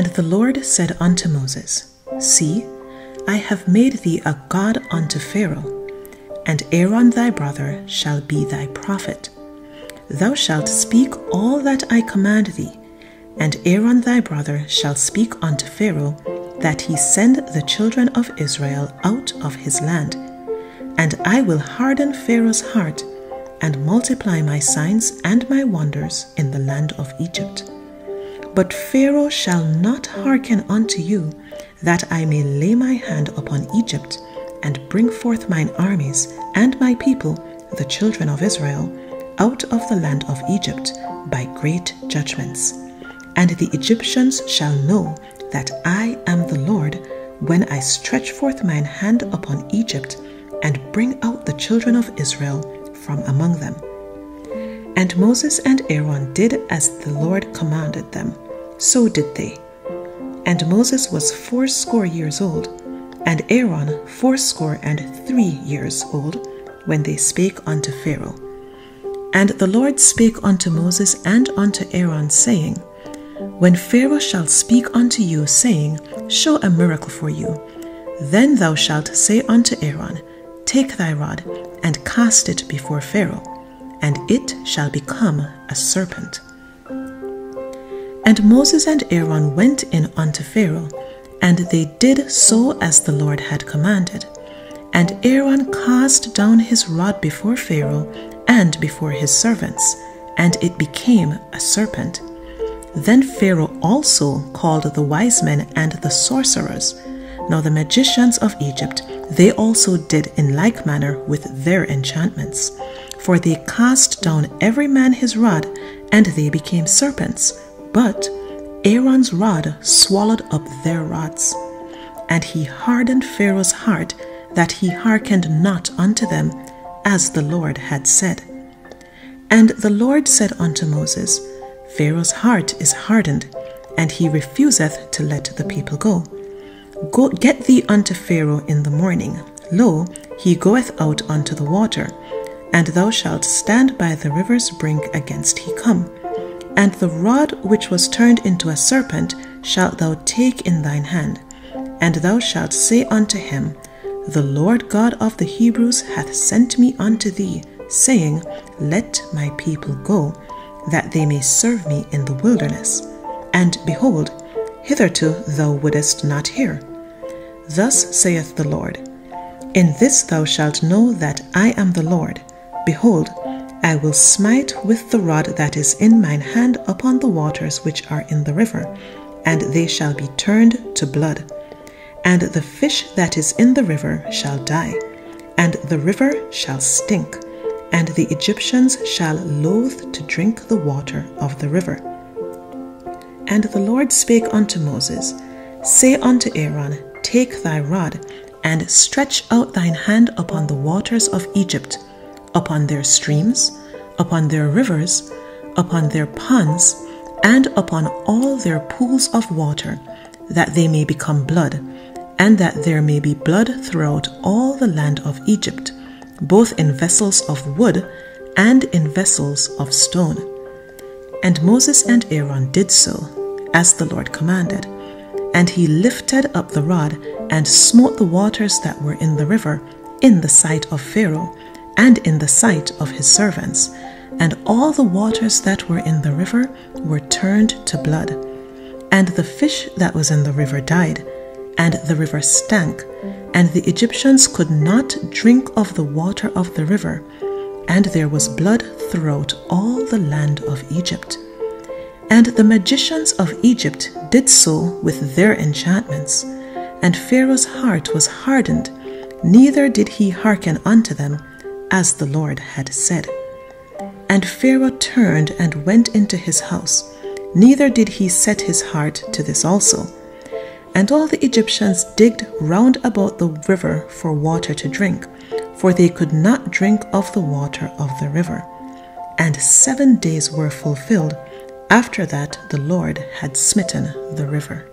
And the Lord said unto Moses, See, I have made thee a God unto Pharaoh, and Aaron thy brother shall be thy prophet. Thou shalt speak all that I command thee, and Aaron thy brother shall speak unto Pharaoh, that he send the children of Israel out of his land. And I will harden Pharaoh's heart, and multiply my signs and my wonders in the land of Egypt. But Pharaoh shall not hearken unto you, that I may lay my hand upon Egypt, and bring forth mine armies and my people, the children of Israel, out of the land of Egypt by great judgments. And the Egyptians shall know that I am the Lord when I stretch forth mine hand upon Egypt and bring out the children of Israel from among them. And Moses and Aaron did as the Lord commanded them, so did they. And Moses was fourscore years old, and Aaron fourscore and three years old, when they spake unto Pharaoh. And the Lord spake unto Moses and unto Aaron, saying, When Pharaoh shall speak unto you, saying, Show a miracle for you, then thou shalt say unto Aaron, Take thy rod, and cast it before Pharaoh, and it shall become a serpent. And Moses and Aaron went in unto Pharaoh, and they did so as the Lord had commanded. And Aaron cast down his rod before Pharaoh and before his servants, and it became a serpent. Then Pharaoh also called the wise men and the sorcerers. Now the magicians of Egypt, they also did in like manner with their enchantments. For they cast down every man his rod, and they became serpents. But Aaron's rod swallowed up their rods. And he hardened Pharaoh's heart that he hearkened not unto them, as the Lord had said. And the Lord said unto Moses, Pharaoh's heart is hardened, and he refuseth to let the people go. Go get thee unto Pharaoh in the morning. Lo, he goeth out unto the water, and thou shalt stand by the river's brink against he come. And the rod which was turned into a serpent shalt thou take in thine hand, and thou shalt say unto him, The Lord God of the Hebrews hath sent me unto thee, saying, Let my people go, that they may serve me in the wilderness. And behold, hitherto thou wouldest not hear. Thus saith the Lord In this thou shalt know that I am the Lord. Behold, I will smite with the rod that is in mine hand upon the waters which are in the river, and they shall be turned to blood. And the fish that is in the river shall die, and the river shall stink, and the Egyptians shall loathe to drink the water of the river. And the Lord spake unto Moses, Say unto Aaron, Take thy rod, and stretch out thine hand upon the waters of Egypt, upon their streams, upon their rivers, upon their ponds, and upon all their pools of water, that they may become blood, and that there may be blood throughout all the land of Egypt, both in vessels of wood and in vessels of stone. And Moses and Aaron did so, as the Lord commanded. And he lifted up the rod and smote the waters that were in the river in the sight of Pharaoh and in the sight of his servants. And all the waters that were in the river were turned to blood. And the fish that was in the river died, and the river stank, and the Egyptians could not drink of the water of the river, and there was blood throughout all the land of Egypt. And the magicians of Egypt did so with their enchantments, and Pharaoh's heart was hardened, neither did he hearken unto them, as the Lord had said. And Pharaoh turned and went into his house, neither did he set his heart to this also. And all the Egyptians digged round about the river for water to drink, for they could not drink of the water of the river. And seven days were fulfilled after that the Lord had smitten the river.